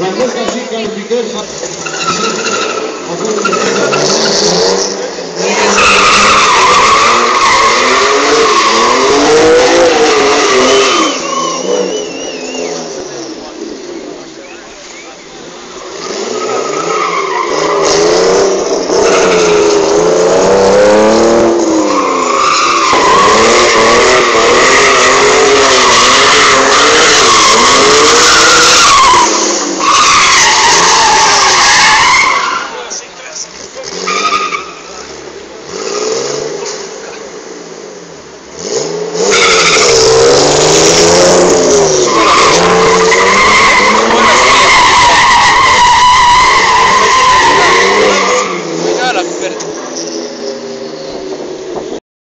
La cosa sí califiqué.